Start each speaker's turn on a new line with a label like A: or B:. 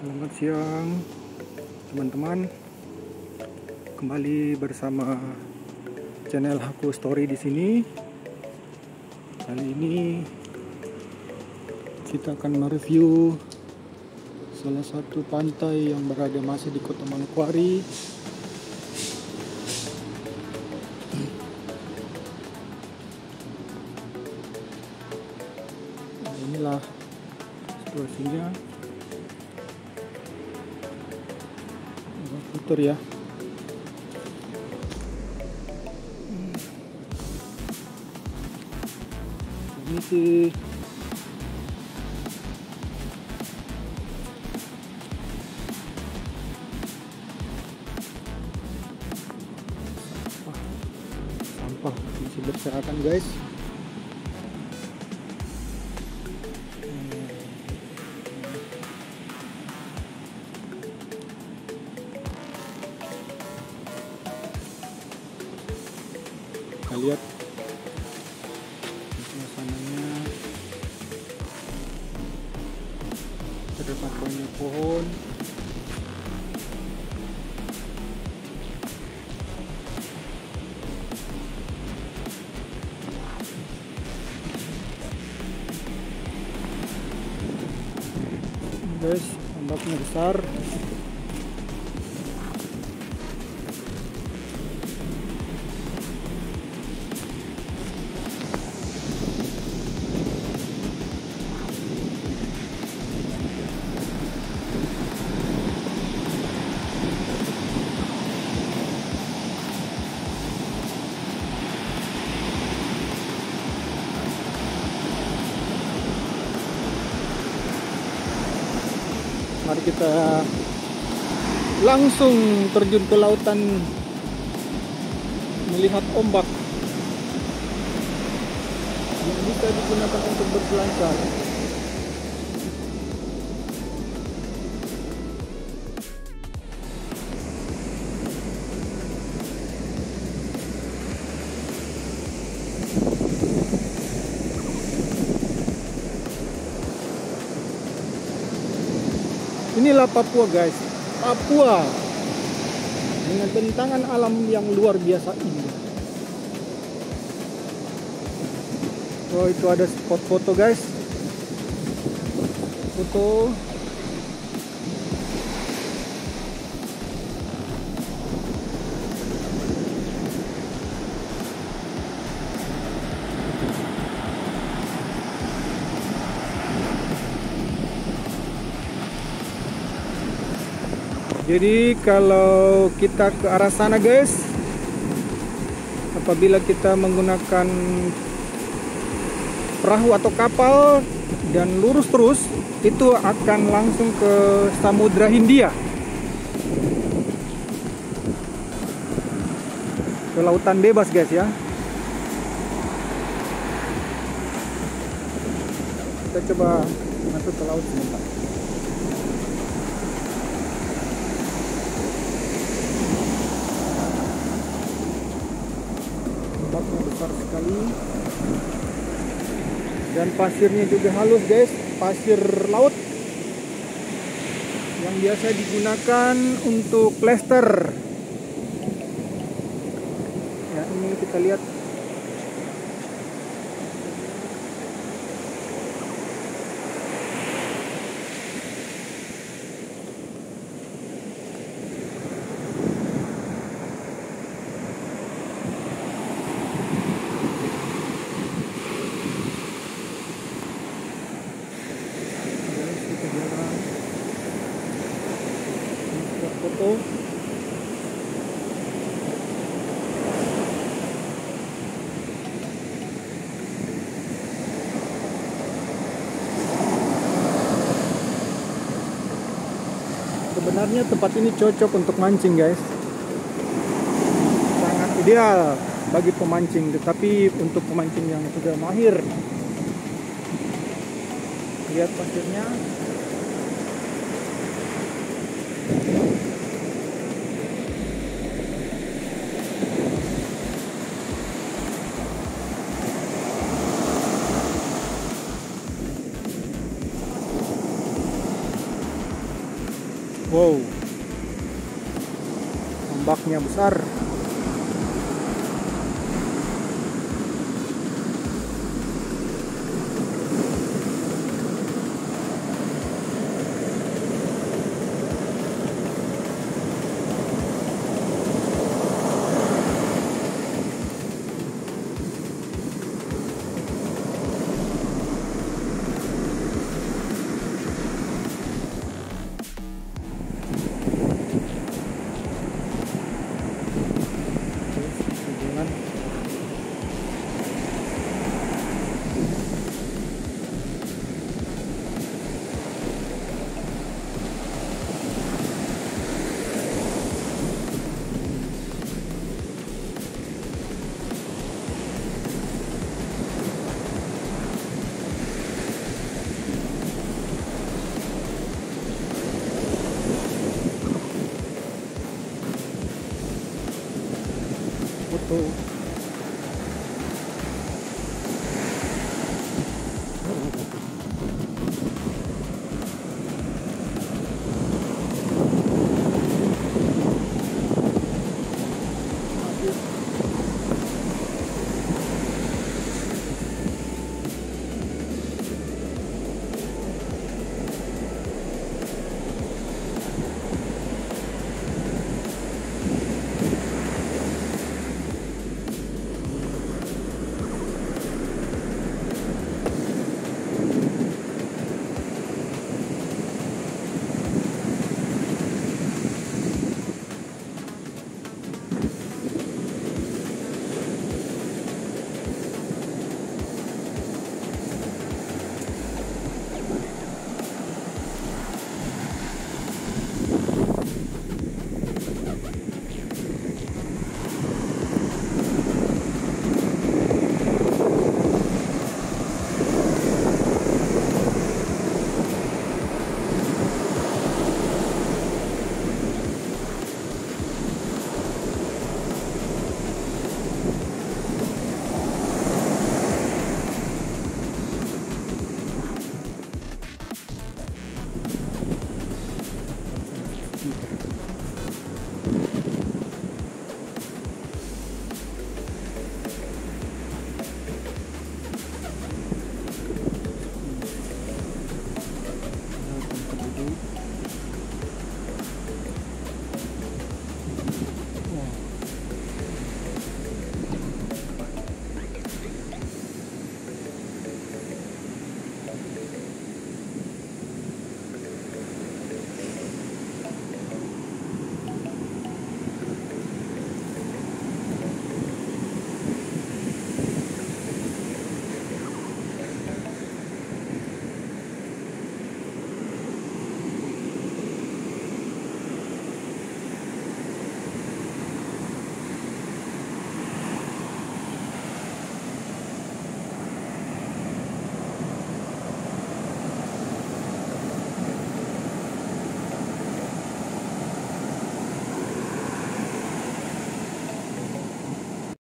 A: Selamat siang teman-teman. Kembali bersama channel Haku Story di sini. Kali ini kita akan mereview salah satu pantai yang berada masih di Kota Manokwari. Nah, inilah situasinya. Putar ya. Ini sih. Sampah. Masih berserakan guys kita lihat. Suasananya. Terdapat banyak pohon. Guys ombaknya besar mari kita langsung terjun ke lautan melihat ombak. Yang bisa digunakan untuk berselancar Inilah Papua guys, Papua dengan bentangan alam yang luar biasa ini. Oh itu ada spot foto guys, foto. Jadi kalau kita ke arah sana guys Apabila kita menggunakan perahu atau kapal dan lurus terus Itu akan langsung ke Samudra Hindia. Ke lautan bebas guys ya. Kita coba masuk ke laut sebentar ombaknya besar sekali. Dan pasirnya juga halus guys. Pasir laut yang biasa digunakan untuk plester. Ya ini kita lihat guys kita jalan Spot foto sebenarnya tempat ini cocok untuk mancing guys. Sangat ideal bagi pemancing tetapi untuk pemancing yang sudah mahir. Lihat pasirnya wow. Ombaknya besar